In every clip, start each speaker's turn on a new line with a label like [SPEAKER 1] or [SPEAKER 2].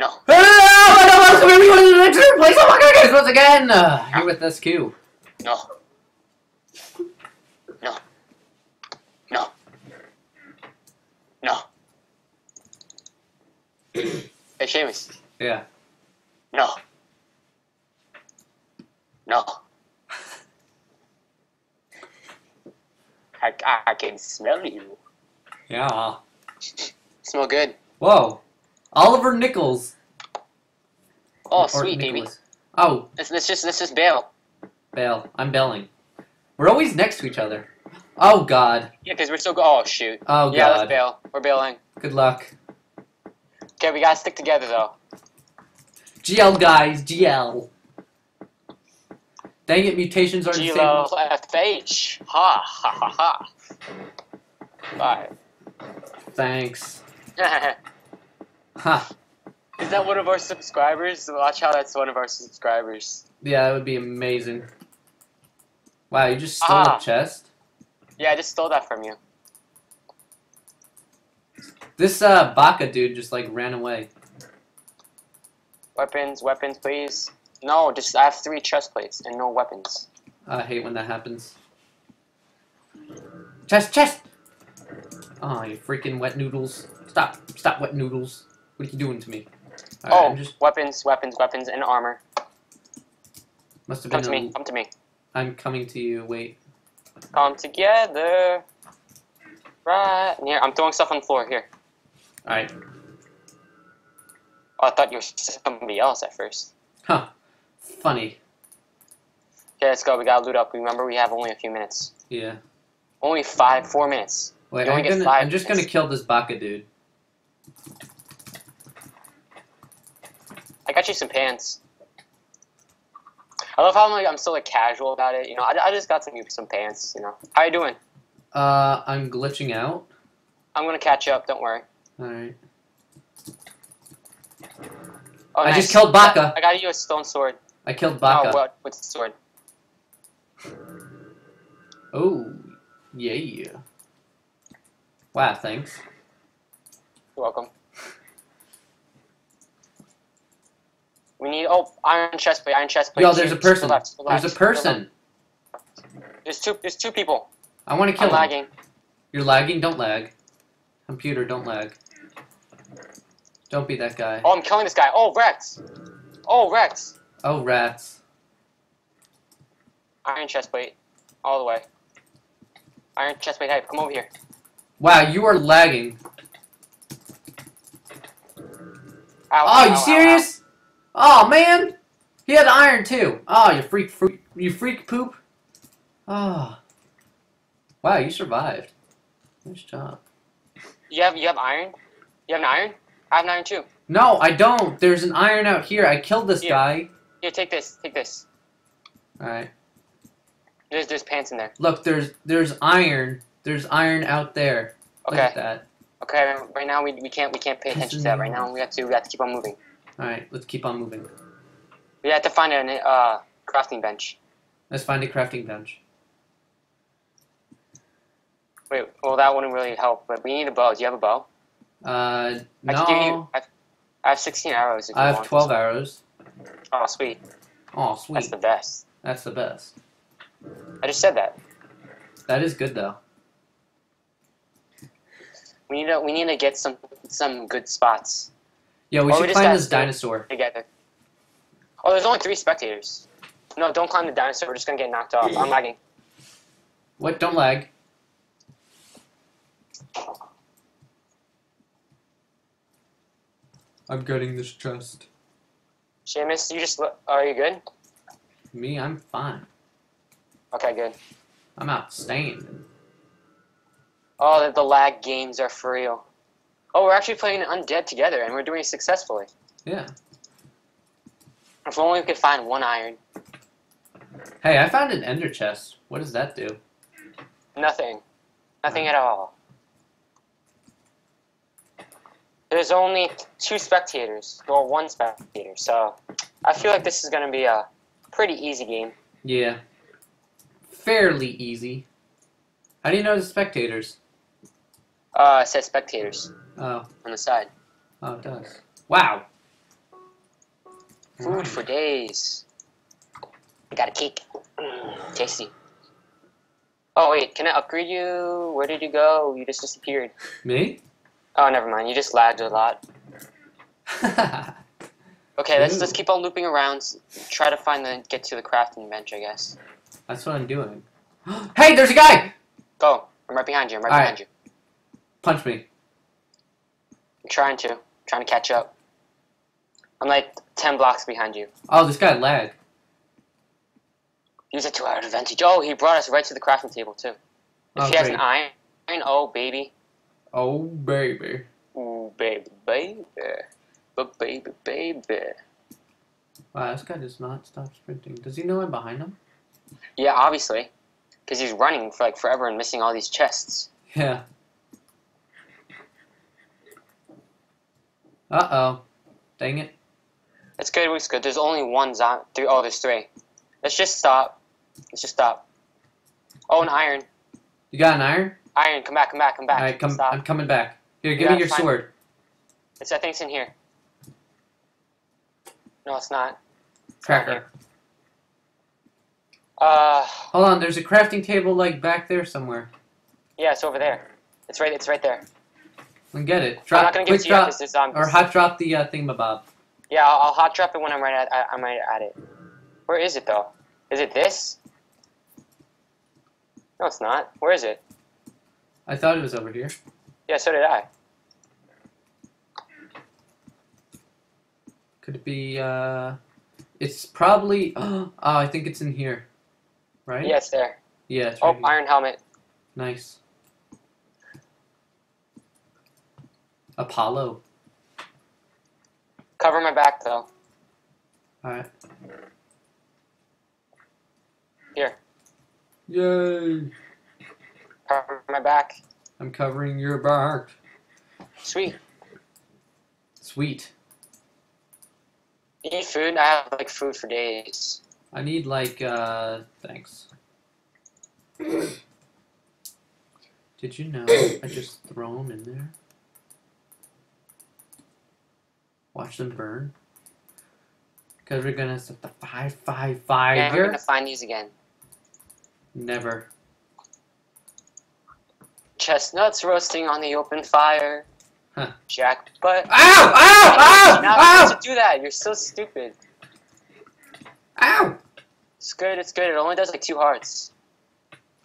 [SPEAKER 1] No.
[SPEAKER 2] Ah, no, welcome everyone to the next place. Oh my goodness, once again, uh, here with SQ.
[SPEAKER 1] No. No. No. No. hey, Seamus.
[SPEAKER 2] Yeah.
[SPEAKER 1] No. No. I, I, I can smell you.
[SPEAKER 2] Yeah.
[SPEAKER 1] Smell good.
[SPEAKER 2] Whoa. Oliver Nichols.
[SPEAKER 1] Oh,
[SPEAKER 2] Or
[SPEAKER 1] sweet, baby.
[SPEAKER 2] Oh,
[SPEAKER 1] Let's, let's just let's just bail.
[SPEAKER 2] Bale. I'm belling. We're always next to each other. Oh God.
[SPEAKER 1] Yeah, because we're still go. Oh shoot.
[SPEAKER 2] Oh
[SPEAKER 1] yeah, let's
[SPEAKER 2] God.
[SPEAKER 1] bail. We're bailing.
[SPEAKER 2] Good luck.
[SPEAKER 1] Okay, we gotta stick together though.
[SPEAKER 2] GL guys, GL. Dang it, mutations are
[SPEAKER 1] G
[SPEAKER 2] the
[SPEAKER 1] L F H. Ha ha ha ha. Bye.
[SPEAKER 2] Thanks.
[SPEAKER 1] Is that one of our subscribers? Watch how that's one of our subscribers.
[SPEAKER 2] Yeah, that would be amazing. Wow, you just stole
[SPEAKER 1] Ah.
[SPEAKER 2] a chest?
[SPEAKER 1] Yeah, I just stole that from you.
[SPEAKER 2] This uh Baka dude just like ran away.
[SPEAKER 1] Weapons, weapons, please. No, just I have three chest plates and no weapons.
[SPEAKER 2] I hate when that happens. Chest, chest! Oh, you freaking wet noodles. Stop, stop wet noodles. What are you doing to me?
[SPEAKER 1] Oh,
[SPEAKER 2] just,
[SPEAKER 1] weapons, weapons, weapons, and armor.
[SPEAKER 2] must have
[SPEAKER 1] Come
[SPEAKER 2] been
[SPEAKER 1] to
[SPEAKER 2] a,
[SPEAKER 1] me. Come to me.
[SPEAKER 2] I'm coming to you, wait.
[SPEAKER 1] Come together. Right near. I'm throwing stuff on the floor here.
[SPEAKER 2] Alright,
[SPEAKER 1] Oh, I thought you were somebody else at first.
[SPEAKER 2] huh. Funny.
[SPEAKER 1] Okay, let's go. We gotta loot up. Remember, we have only a few minutes.
[SPEAKER 2] Yeah.
[SPEAKER 1] Only five, four minutes.
[SPEAKER 2] Wait, I'm, gonna, I'm just gonna kill this Baka dude.
[SPEAKER 1] I got you some pants. I love how I'm like I'm still like casual about it. You know, I, I just got some some pants. You know, how you doing?
[SPEAKER 2] Uh, I'm glitching out.
[SPEAKER 1] I'm gonna catch you up. Don't worry.
[SPEAKER 2] Alright.
[SPEAKER 1] Oh,
[SPEAKER 2] I
[SPEAKER 1] nice.
[SPEAKER 2] just killed Baka.
[SPEAKER 1] I got you a stone sword.
[SPEAKER 2] I killed Baka.
[SPEAKER 1] Oh, what? What's the sword?
[SPEAKER 2] Oh, yeah. Wow, thanks.
[SPEAKER 1] You're welcome. We need oh iron chest plate, iron chest plate.
[SPEAKER 2] Yo, there's a
[SPEAKER 1] To the
[SPEAKER 2] person.
[SPEAKER 1] left, to the
[SPEAKER 2] There's a person.
[SPEAKER 1] There's two. There's two people.
[SPEAKER 2] I want to kill
[SPEAKER 1] I'm
[SPEAKER 2] him.
[SPEAKER 1] lagging.
[SPEAKER 2] You're lagging? Don't lag. Computer, don't lag. Don't be that guy.
[SPEAKER 1] Oh, I'm killing this guy. Oh, Rex. Oh, Rex.
[SPEAKER 2] Oh, rats.
[SPEAKER 1] Iron chest plate, all the way. Iron chest plate. Hey, come over here.
[SPEAKER 2] Wow, you are lagging.
[SPEAKER 1] Ow,
[SPEAKER 2] Oh,
[SPEAKER 1] ow,
[SPEAKER 2] you
[SPEAKER 1] ow,
[SPEAKER 2] serious? Oh, man. He had iron, too. Oh, you freak, freak, you freak poop. Oh. Wow, you survived. Nice job.
[SPEAKER 1] You have you have iron? You have an iron? I have an iron too.
[SPEAKER 2] No, I don't. There's an iron out here. I killed this
[SPEAKER 1] Here.
[SPEAKER 2] guy.
[SPEAKER 1] Here, take this. Take this.
[SPEAKER 2] Alright.
[SPEAKER 1] There's there's pants in there.
[SPEAKER 2] Look, there's there's iron. There's iron out there. Look
[SPEAKER 1] Okay.
[SPEAKER 2] at that.
[SPEAKER 1] Okay. Right now we, we can't we can't pay attention to that right now. We have to we have to keep on moving.
[SPEAKER 2] Alright, let's keep on moving.
[SPEAKER 1] We have to find a uh crafting bench.
[SPEAKER 2] Let's find a crafting bench.
[SPEAKER 1] Wait, well that wouldn't really help, but we need a bow. Do you have a bow?
[SPEAKER 2] Uh,
[SPEAKER 1] I can you.
[SPEAKER 2] no.
[SPEAKER 1] I have, I have 16 arrows. If you
[SPEAKER 2] I have
[SPEAKER 1] want.
[SPEAKER 2] 12 arrows.
[SPEAKER 1] Oh, sweet.
[SPEAKER 2] Oh, sweet.
[SPEAKER 1] That's the best.
[SPEAKER 2] That's the best.
[SPEAKER 1] I just said that.
[SPEAKER 2] That is good, though.
[SPEAKER 1] We need to we need to get some some good spots
[SPEAKER 2] Yeah, we
[SPEAKER 1] Or
[SPEAKER 2] should
[SPEAKER 1] just
[SPEAKER 2] find
[SPEAKER 1] gotta
[SPEAKER 2] this dinosaur.
[SPEAKER 1] together. Oh, there's only three spectators. No, don't climb the dinosaur. We're just gonna get knocked off. I'm lagging.
[SPEAKER 2] What? Don't lag. I'm getting this chest.
[SPEAKER 1] Seamus, you just. Are you good?
[SPEAKER 2] Me, I'm fine.
[SPEAKER 1] Okay, good.
[SPEAKER 2] I'm outstanding.
[SPEAKER 1] Oh, the, the lag games are for real. Oh, we're actually playing Undead together, and we're doing it successfully.
[SPEAKER 2] Yeah.
[SPEAKER 1] If only we could find one iron.
[SPEAKER 2] Hey, I found an ender chest. What does that do?
[SPEAKER 1] Nothing. Nothing at all. There's only two spectators, or one spectator, so I feel like this is going to be a pretty easy game.
[SPEAKER 2] Yeah. Fairly easy. How do you know the spectators?
[SPEAKER 1] Uh, it says spectators
[SPEAKER 2] Oh,
[SPEAKER 1] on the side.
[SPEAKER 2] oh, it does. Wow.
[SPEAKER 1] Food for days. I got a cake. Mm, tasty. Oh wait, can I upgrade you? Where did you go? You just disappeared.
[SPEAKER 2] Me?
[SPEAKER 1] Oh, never mind. You just lagged a lot. Okay, let's let's keep on looping around. Try to find the get to the crafting bench, I guess.
[SPEAKER 2] That's what I'm doing. hey, there's a guy!
[SPEAKER 1] Go. I'm right behind you. I'm right
[SPEAKER 2] Alright.
[SPEAKER 1] behind you.
[SPEAKER 2] Punch me.
[SPEAKER 1] I'm trying to. trying to catch up. I'm like ten blocks behind you.
[SPEAKER 2] Oh, this guy lagged.
[SPEAKER 1] Use it to our advantage. Oh, he brought us right to the crafting table too. If
[SPEAKER 2] Oh,
[SPEAKER 1] he has
[SPEAKER 2] great.
[SPEAKER 1] an iron, oh baby,
[SPEAKER 2] Oh, baby.
[SPEAKER 1] ooh baby, baby, but baby, baby.
[SPEAKER 2] Wow, this guy does not stop sprinting. Does he know I'm behind him?
[SPEAKER 1] Yeah, obviously, because he's running for like forever and missing all these chests.
[SPEAKER 2] Yeah. Uh-oh. Dang it.
[SPEAKER 1] It's good. It's good. There's only one zombie. Three. Oh, there's three. Let's just stop. Let's just stop. Oh, an iron.
[SPEAKER 2] You got an iron?
[SPEAKER 1] Iron, come back, come back, come back.
[SPEAKER 2] Alright, come,
[SPEAKER 1] Stop.
[SPEAKER 2] I'm coming back. Here,
[SPEAKER 1] You
[SPEAKER 2] give me your sword.
[SPEAKER 1] It's I think it's in here. No, it's not.
[SPEAKER 2] Cracker.
[SPEAKER 1] Uh,
[SPEAKER 2] Hold on, there's a crafting table, like, back there somewhere.
[SPEAKER 1] yeah, it's over there. It's right. It's right there.
[SPEAKER 2] And get it.
[SPEAKER 1] I'm not gonna give it to you
[SPEAKER 2] drop,
[SPEAKER 1] because there's zombies.
[SPEAKER 2] or hot drop the uh, thingamabob.
[SPEAKER 1] Yeah, I'll, I'll hot drop it when I'm right at. I, I'm right at it. Where is it though? Is it this? No, it's not. Where is it?
[SPEAKER 2] I thought it was over here.
[SPEAKER 1] Yeah, so did I.
[SPEAKER 2] Could it be, uh... It's probably... Oh, I think it's in here. Right?
[SPEAKER 1] Yeah, there.
[SPEAKER 2] Yeah, it's
[SPEAKER 1] Oh,
[SPEAKER 2] here.
[SPEAKER 1] iron helmet.
[SPEAKER 2] Nice. Apollo.
[SPEAKER 1] Cover my back though.
[SPEAKER 2] Alright.
[SPEAKER 1] Here,
[SPEAKER 2] Yay!
[SPEAKER 1] cover my back.
[SPEAKER 2] I'm covering your back.
[SPEAKER 1] Sweet.
[SPEAKER 2] Sweet.
[SPEAKER 1] You need food? I have like food for days.
[SPEAKER 2] I need like uh thanks. Did you know I just throw them in there? Watch them burn. Cause we're gonna set the five five
[SPEAKER 1] Yeah,
[SPEAKER 2] five
[SPEAKER 1] we're gonna find these again.
[SPEAKER 2] Never.
[SPEAKER 1] Chestnuts roasting on the open fire.
[SPEAKER 2] Huh.
[SPEAKER 1] Jack, but
[SPEAKER 2] Ow! Ow!
[SPEAKER 1] You're not
[SPEAKER 2] Ow!
[SPEAKER 1] supposed to do that. You're so stupid.
[SPEAKER 2] Ow! Ow!
[SPEAKER 1] It's good. It's good. It only does like two hearts.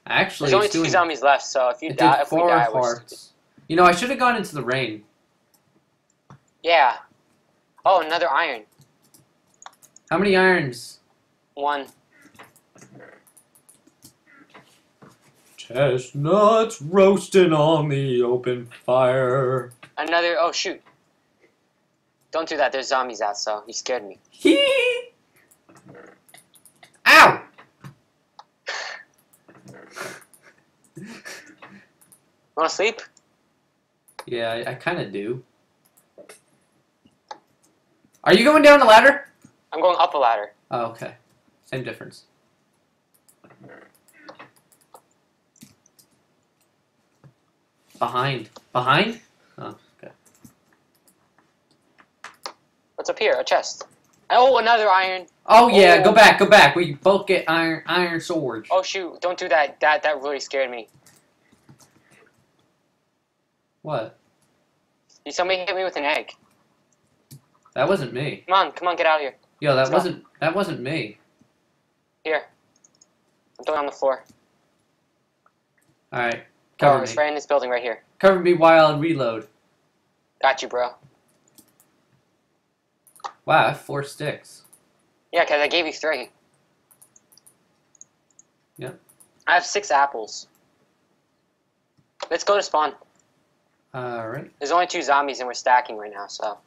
[SPEAKER 2] Actually,
[SPEAKER 1] There's only two
[SPEAKER 2] doing
[SPEAKER 1] zombies left, so if you
[SPEAKER 2] it
[SPEAKER 1] die, if we die,
[SPEAKER 2] hearts. You know, I should have gone into the rain.
[SPEAKER 1] Yeah. Oh, another iron.
[SPEAKER 2] How many irons?
[SPEAKER 1] One.
[SPEAKER 2] Chestnuts roasting on the open fire.
[SPEAKER 1] Another. Oh shoot. Don't do that. There's zombies out, so you scared me.
[SPEAKER 2] Hee! Ow!
[SPEAKER 1] Want to sleep?
[SPEAKER 2] Yeah, I, I kind of do. Are you going down the ladder?
[SPEAKER 1] I'm going up a ladder.
[SPEAKER 2] Oh, okay. Same difference. Behind. Behind? Oh, okay.
[SPEAKER 1] What's up here? A chest. Oh, another iron.
[SPEAKER 2] Oh yeah, go
[SPEAKER 1] Oh.
[SPEAKER 2] back, go back. We both get iron iron swords.
[SPEAKER 1] Oh shoot! Don't do that. That that really scared me.
[SPEAKER 2] What?
[SPEAKER 1] You somebody hit me with an egg.
[SPEAKER 2] That wasn't me.
[SPEAKER 1] Come on, come on, get out of here.
[SPEAKER 2] Yo, that
[SPEAKER 1] Let's
[SPEAKER 2] wasn't that wasn't me.
[SPEAKER 1] Here. I'm throwing on the floor.
[SPEAKER 2] All right,
[SPEAKER 1] oh,
[SPEAKER 2] Cover
[SPEAKER 1] it's
[SPEAKER 2] me.
[SPEAKER 1] right in this building right here.
[SPEAKER 2] Cover me while I reload.
[SPEAKER 1] Got you, bro.
[SPEAKER 2] Wow, I have four sticks.
[SPEAKER 1] Yeah, because I gave you three.
[SPEAKER 2] Yep.
[SPEAKER 1] I have six apples. Let's go to spawn.
[SPEAKER 2] All right.
[SPEAKER 1] There's only two zombies and we're stacking right now, so.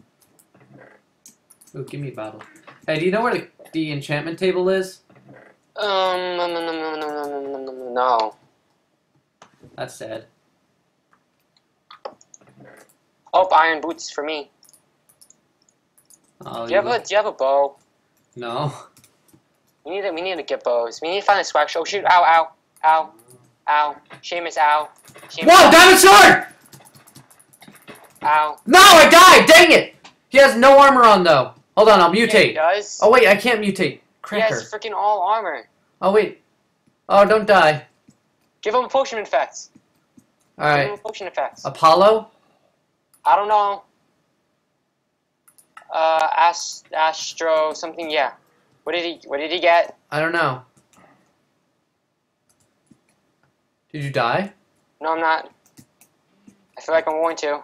[SPEAKER 2] Ooh, give me a bottle. Hey, do you know where the, the enchantment table is?
[SPEAKER 1] Um, no, no, no, no, no, no, no. no. No.
[SPEAKER 2] That's sad.
[SPEAKER 1] Oh, iron boots for me.
[SPEAKER 2] Oh,
[SPEAKER 1] do you, have a Do you have a bow?
[SPEAKER 2] No.
[SPEAKER 1] We need to We need to get bows. We need to find a swag. Oh shoot! Ow! Ow! Ow! Ow! Seamus! Ow! Seamus,
[SPEAKER 2] Whoa! Diamond sword!
[SPEAKER 1] Ow!
[SPEAKER 2] No! I died! Dang it! He has no armor on though. Hold on, I'll mutate. Oh wait, I can't mutate.
[SPEAKER 1] he
[SPEAKER 2] Cracker.
[SPEAKER 1] has freaking all armor.
[SPEAKER 2] Oh wait. Oh, don't die.
[SPEAKER 1] Give him a potion effect.
[SPEAKER 2] All right.
[SPEAKER 1] Give him potion effect.
[SPEAKER 2] Apollo.
[SPEAKER 1] I don't know. Uh, Ast- Astro something. Yeah. What did he? What did he get?
[SPEAKER 2] I don't know. Did you die?
[SPEAKER 1] No, I'm not. I feel like I'm going to.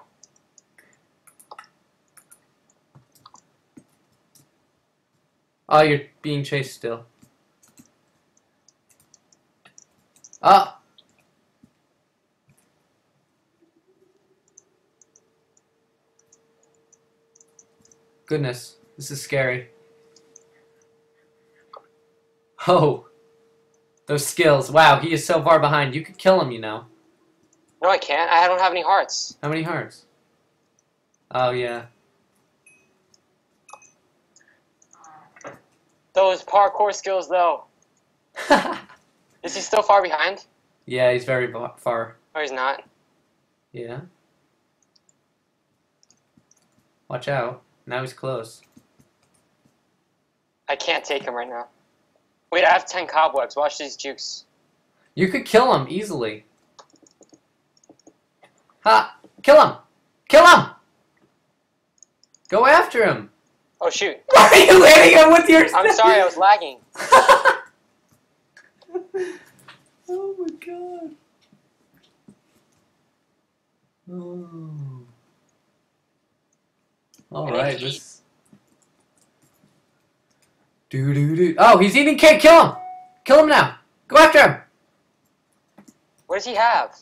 [SPEAKER 2] Oh, you're being chased still. Ah. Goodness, this is scary. Oh. Those skills. Wow, he is so far behind. You could kill him, you know.
[SPEAKER 1] No, I can't. I don't have any hearts.
[SPEAKER 2] How many hearts? Oh, yeah.
[SPEAKER 1] Those parkour skills, though. Is he still far behind?
[SPEAKER 2] yeah, he's very far.
[SPEAKER 1] Or he's not?
[SPEAKER 2] Yeah. Watch out. Now he's close.
[SPEAKER 1] I can't take him right now. Wait, I have ten cobwebs. Watch these jukes.
[SPEAKER 2] You could kill him easily. Ha! Kill him! Kill him! Go after him!
[SPEAKER 1] Oh shoot!
[SPEAKER 2] Why are you hitting him with your
[SPEAKER 1] I'm sorry, I was lagging.
[SPEAKER 2] oh my god. Oh. Alright, this. Do do do. Oh, he's eating cake! Kill him! Kill him now! Go after him!
[SPEAKER 1] What does he have?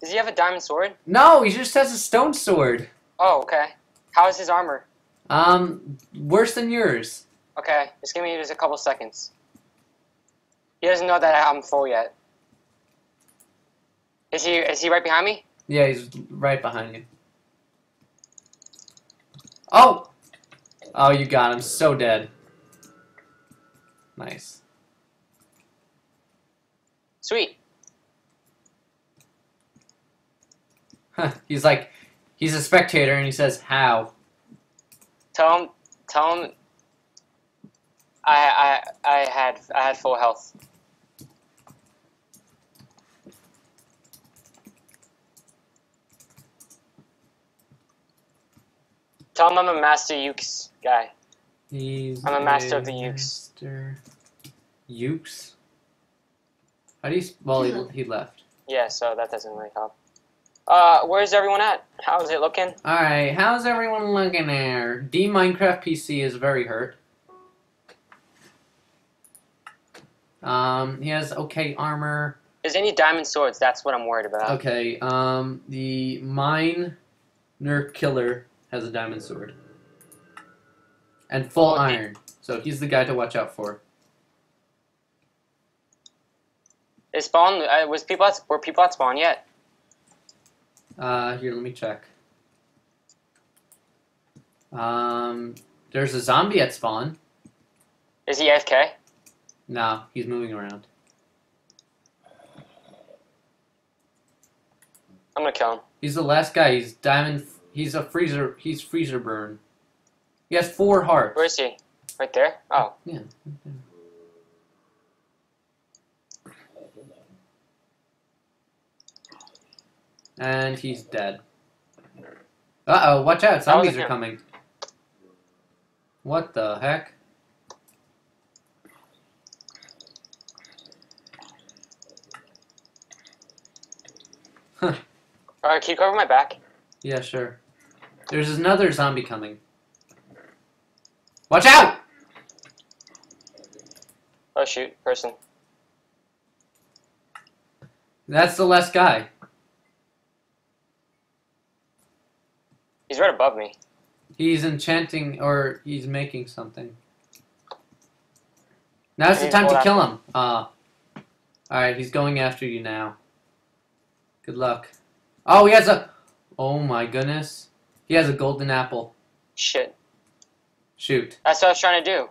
[SPEAKER 1] Does he have a diamond sword?
[SPEAKER 2] No, he just has a stone sword.
[SPEAKER 1] Oh, okay. How is his armor?
[SPEAKER 2] Um, worse than yours.
[SPEAKER 1] Okay, just give me just a couple seconds. He doesn't know that I'm full yet. Is he? Is he right behind me?
[SPEAKER 2] Yeah, he's right behind you. Oh! Oh, you got him. So dead. Nice.
[SPEAKER 1] Sweet.
[SPEAKER 2] Huh, he's like, he's a spectator and he says, how?
[SPEAKER 1] Tell him. Tell him. I I I had I had full health. Tell him I'm a master jukes guy.
[SPEAKER 2] He's
[SPEAKER 1] I'm a master of the jukes.
[SPEAKER 2] Master... Ukes? How do you... Well, he, he left.
[SPEAKER 1] Yeah, so that doesn't really help. Uh, where's everyone at? How's it looking?
[SPEAKER 2] Alright, how's everyone looking there? D Minecraft PC is very hurt. Um, he has okay armor.
[SPEAKER 1] Is any diamond swords? That's what I'm worried about.
[SPEAKER 2] Okay, um, the Miner Killer has a diamond sword. And full
[SPEAKER 1] Okay.
[SPEAKER 2] iron. So he's the guy to watch out for.
[SPEAKER 1] Is spawn? Uh, was people at, were people at spawn yet?
[SPEAKER 2] Uh, here, let me check. Um, there's a zombie at spawn.
[SPEAKER 1] Is he AFK?
[SPEAKER 2] No, he's moving around.
[SPEAKER 1] I'm gonna kill him.
[SPEAKER 2] He's the last guy. He's diamond. He's a freezer. He's freezer burn. He has four hearts.
[SPEAKER 1] Where is he? Right there. Oh,
[SPEAKER 2] Yeah. And he's dead. Uh oh, watch out, zombies are coming. What the heck? Huh.
[SPEAKER 1] all right. Can you cover my back?
[SPEAKER 2] Yeah, sure. There's another zombie coming. Watch out!
[SPEAKER 1] Oh shoot, person.
[SPEAKER 2] That's the last guy.
[SPEAKER 1] He's right above me.
[SPEAKER 2] He's enchanting or he's making something. Now's the time to kill him. Uh, Alright, he's going after you now. Good luck. Oh, he has a. Oh my goodness. He has a golden apple.
[SPEAKER 1] Shit.
[SPEAKER 2] Shoot.
[SPEAKER 1] That's what I was trying to do.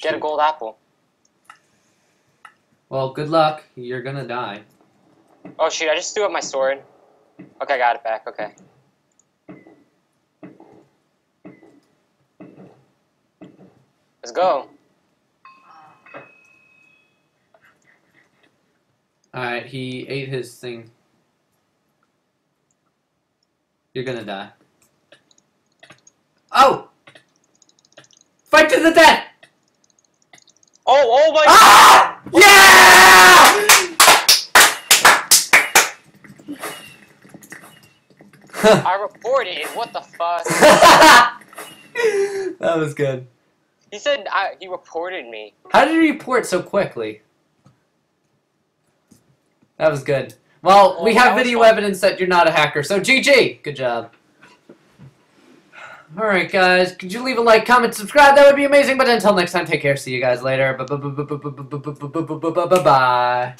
[SPEAKER 1] Get a gold apple.
[SPEAKER 2] Well, good luck. You're gonna die.
[SPEAKER 1] Oh shoot! I just threw up my sword. Okay, I got it back. Okay. Let's go.
[SPEAKER 2] Alright, he ate his thing. You're gonna die. Oh! Fight to the death!
[SPEAKER 1] Oh, oh my
[SPEAKER 2] Ah! Yeah!
[SPEAKER 1] I reported. What the fuck?
[SPEAKER 2] that was good.
[SPEAKER 1] He said I, he reported me.
[SPEAKER 2] How did he report so quickly? That was good. Well, we have video
[SPEAKER 1] fun.
[SPEAKER 2] evidence that you're not a hacker, so GG! Good job. Alright, guys. Could you leave a like, comment, subscribe? That would be amazing. But until next time, take care. See you guys later. Bye-bye.